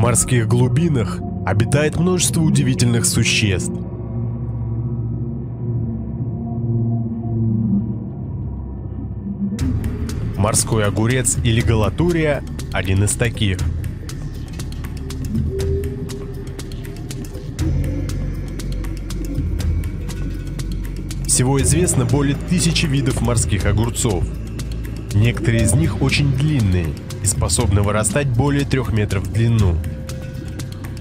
морских глубинах обитает множество удивительных существ. Морской огурец или галатурия – один из таких. Всего известно более тысячи видов морских огурцов. Некоторые из них очень длинные и способны вырастать более трех метров в длину.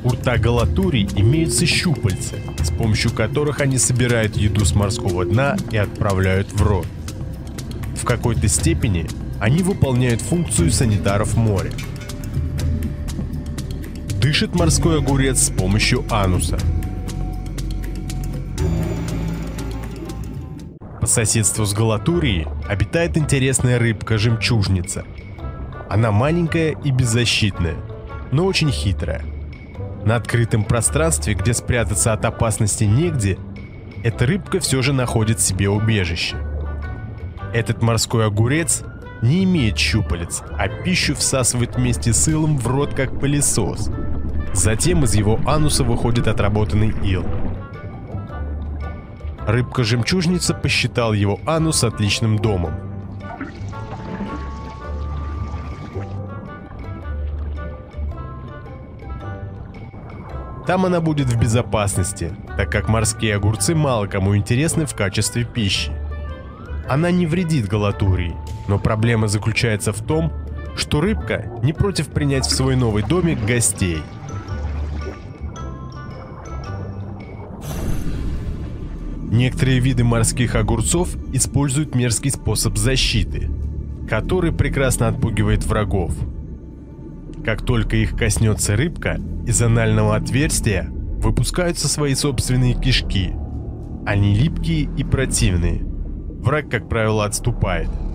У рта галатурий имеются щупальца, с помощью которых они собирают еду с морского дна и отправляют в рот. В какой-то степени они выполняют функцию санитаров моря. Дышит морской огурец с помощью ануса. По соседству с галатурией обитает интересная рыбка-жемчужница. Она маленькая и беззащитная, но очень хитрая. На открытом пространстве, где спрятаться от опасности негде, эта рыбка все же находит себе убежище. Этот морской огурец не имеет щупалец, а пищу всасывает вместе с илом в рот как пылесос. Затем из его ануса выходит отработанный ил. Рыбка-жемчужница посчитал его анус отличным домом. Там она будет в безопасности, так как морские огурцы мало кому интересны в качестве пищи. Она не вредит галатурии, но проблема заключается в том, что рыбка не против принять в свой новый домик гостей. Некоторые виды морских огурцов используют мерзкий способ защиты, который прекрасно отпугивает врагов. Как только их коснется рыбка, из анального отверстия выпускаются свои собственные кишки. Они липкие и противные. Враг, как правило, отступает –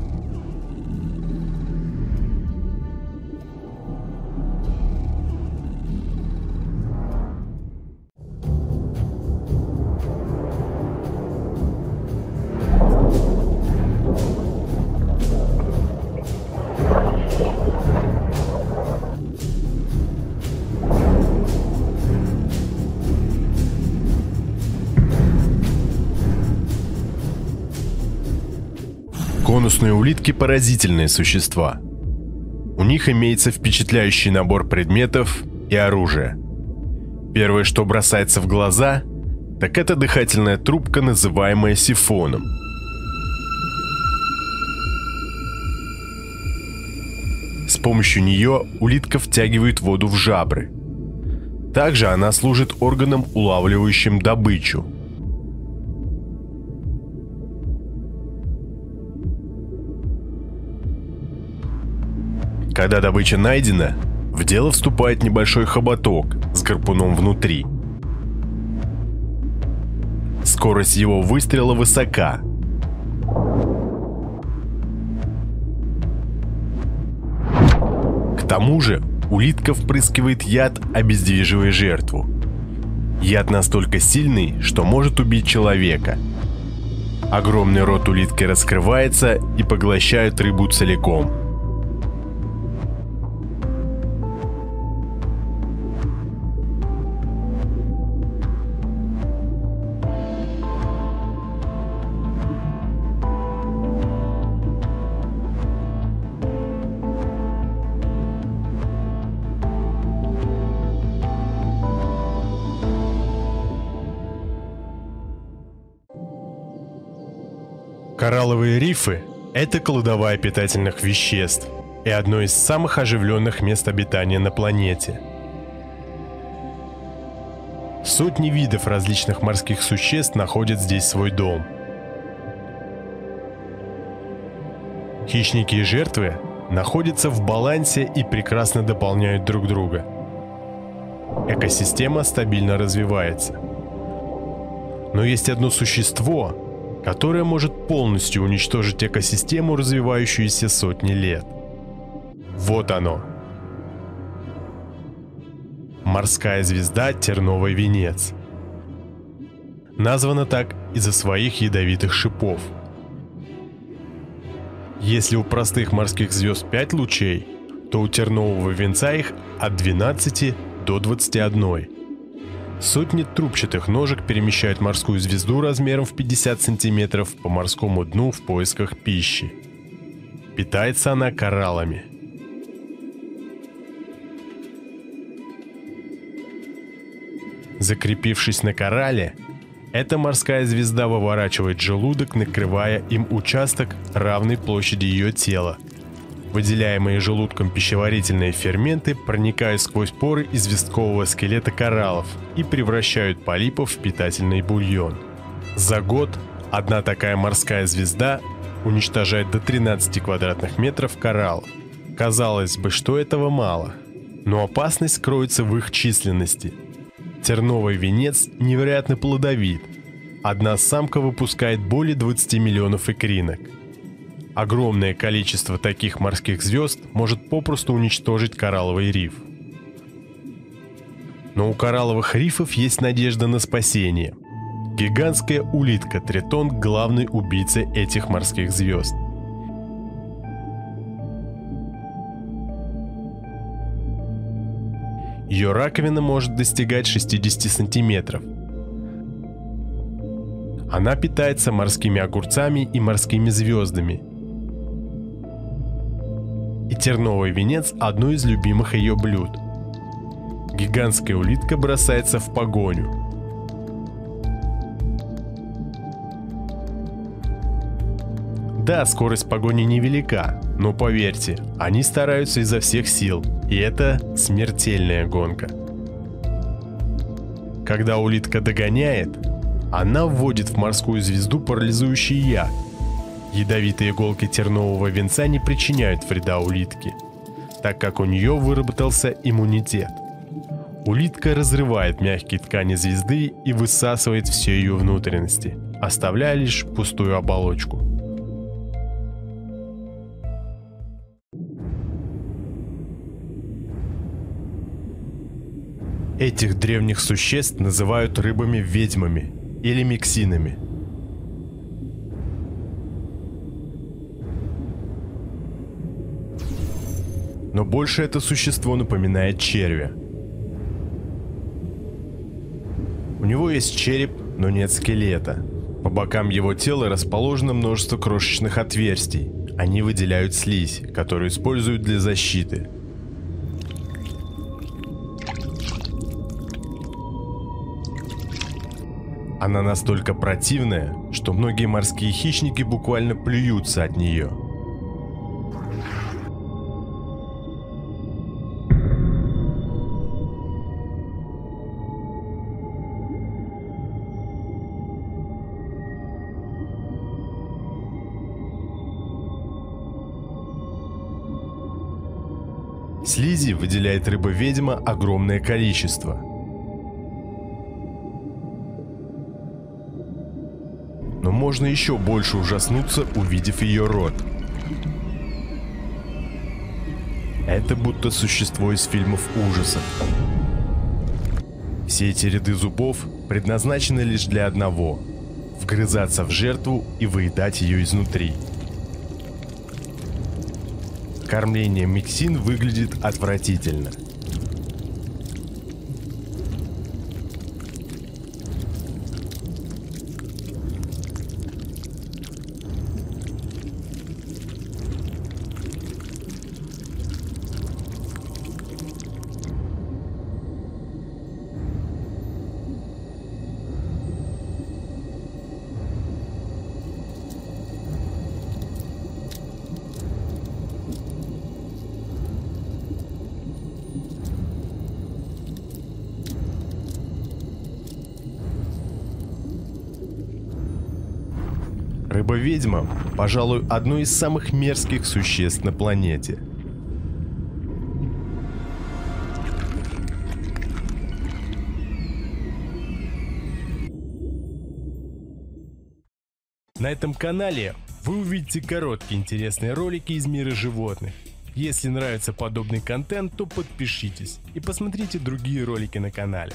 Конусные улитки – поразительные существа. У них имеется впечатляющий набор предметов и оружия. Первое, что бросается в глаза, так это дыхательная трубка, называемая сифоном. С помощью нее улитка втягивает воду в жабры. Также она служит органом, улавливающим добычу – Когда добыча найдена, в дело вступает небольшой хоботок с гарпуном внутри. Скорость его выстрела высока. К тому же улитка впрыскивает яд, обездвиживая жертву. Яд настолько сильный, что может убить человека. Огромный рот улитки раскрывается и поглощает рыбу целиком – Коралловые рифы – это кладовая питательных веществ и одно из самых оживленных мест обитания на планете. Сотни видов различных морских существ находят здесь свой дом. Хищники и жертвы находятся в балансе и прекрасно дополняют друг друга. Экосистема стабильно развивается. Но есть одно существо, которая может полностью уничтожить экосистему, развивающуюся сотни лет. Вот оно. Морская звезда Терновый венец. Названа так из-за своих ядовитых шипов. Если у простых морских звезд 5 лучей, то у тернового венца их от 12 до 21. Сотни трубчатых ножек перемещают морскую звезду размером в 50 сантиметров по морскому дну в поисках пищи. Питается она кораллами. Закрепившись на коралле, эта морская звезда выворачивает желудок, накрывая им участок, равный площади ее тела. Выделяемые желудком пищеварительные ферменты проникают сквозь поры известкового скелета кораллов и превращают полипов в питательный бульон. За год одна такая морская звезда уничтожает до 13 квадратных метров кораллов. Казалось бы, что этого мало, но опасность кроется в их численности – Терновый венец невероятно плодовит. Одна самка выпускает более 20 миллионов икринок. Огромное количество таких морских звезд может попросту уничтожить коралловый риф. Но у коралловых рифов есть надежда на спасение. Гигантская улитка Тритон – главный убийца этих морских звезд. Ее раковина может достигать 60 сантиметров. Она питается морскими огурцами и морскими звездами. И терновый венец – одно из любимых ее блюд. Гигантская улитка бросается в погоню. Да, скорость погони невелика, но поверьте, они стараются изо всех сил – и это смертельная гонка. Когда улитка догоняет, она вводит в морскую звезду парализующий яд. Ядовитые иголки тернового венца не причиняют вреда улитке, так как у нее выработался иммунитет. Улитка разрывает мягкие ткани звезды и высасывает все ее внутренности, оставляя лишь пустую оболочку. Этих древних существ называют рыбами-ведьмами или миксинами. Но больше это существо напоминает червя. У него есть череп, но нет скелета. По бокам его тела расположено множество крошечных отверстий. Они выделяют слизь, которую используют для защиты – Она настолько противная, что многие морские хищники буквально плюются от нее. Слизи выделяет рыба-ведьма огромное количество – но можно еще больше ужаснуться, увидев ее рот. Это будто существо из фильмов ужасов. Все эти ряды зубов предназначены лишь для одного – вгрызаться в жертву и выедать ее изнутри. Кормление миксин выглядит отвратительно – Рыба-ведьма, пожалуй, одно из самых мерзких существ на планете. На этом канале вы увидите короткие интересные ролики из мира животных. Если нравится подобный контент, то подпишитесь и посмотрите другие ролики на канале.